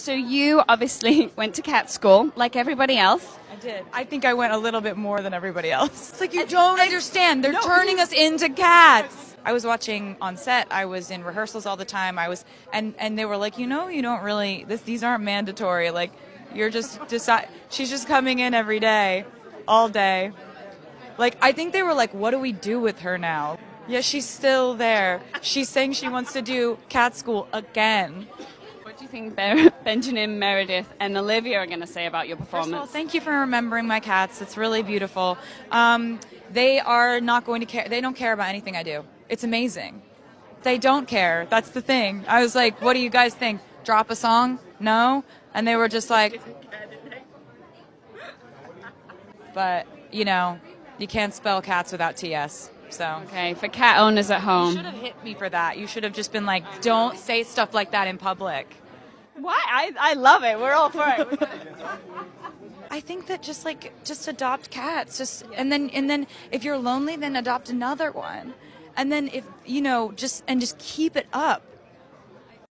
So you obviously went to cat school, like everybody else. I did. I think I went a little bit more than everybody else. It's like you don't I, understand. They're turning us into cats. I was watching on set. I was in rehearsals all the time. I was, and and they were like, you know, you don't really. This these aren't mandatory. Like, you're just decide. She's just coming in every day, all day. Like, I think they were like, what do we do with her now? Yeah, she's still there. She's saying she wants to do cat school again. What do you think Be- Benjamin Meredith and Olivia are going to say about your First of all, performance? thank you for remembering my cats. It's really beautiful. Um, they are not going to care. They don't care about anything I do. It's amazing. They don't care. That's the thing. I was like, "What do you guys think? Drop a song? No?" And they were just like, "But you know, you can't spell cats without ts." So Okay, for cat owners at home, you should have hit me for that. You should have just been like, "Don't say stuff like that in public." Why? I, I love it. We're all for it. I think that just like just adopt cats, just and then and then if you're lonely, then adopt another one, and then if you know just and just keep it up.